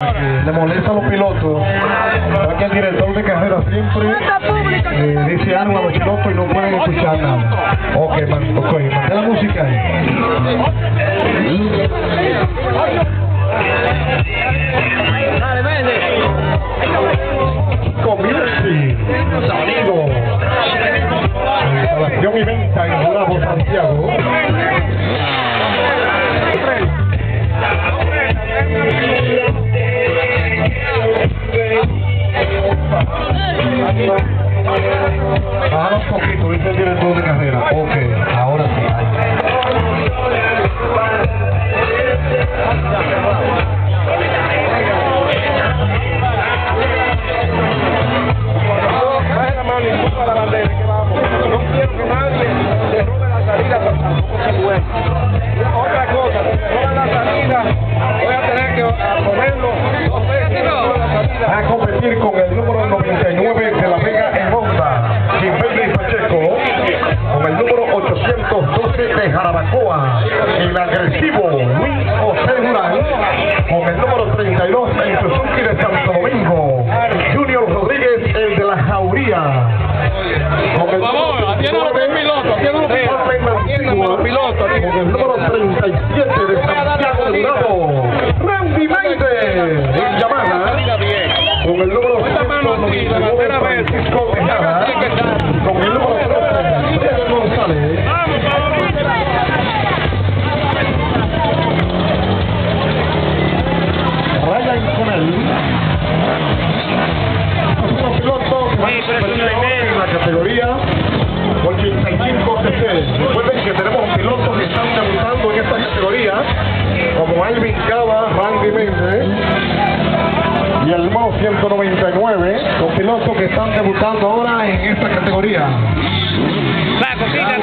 le molesta a los pilotos, ya que el director de carrera siempre eh, dice algo a los pilotos y no pueden escuchar nada. Ok, man, ok, mantén la música ahí. Bájalo un poquito, dice el director de carrera. Ok, ahora sí. No quiero que nadie le robe la salida. Otra cosa, roban la salida, voy a tener que salida. a competir con el número de Jarabacoa, el agresivo Luis José con el número 32 en Suzuki de Santo Domingo, Junior Rodríguez, el de la Jauría. Con el favor, atiéndalo que piloto. Con el número 37 de Santiago Durado, Randy Méndez, en Yamana, con el número 199 Francisco con el número Cava, Randy Méndez y el Mo 199, los pilotos que están debutando ahora en esta categoría. La cosita,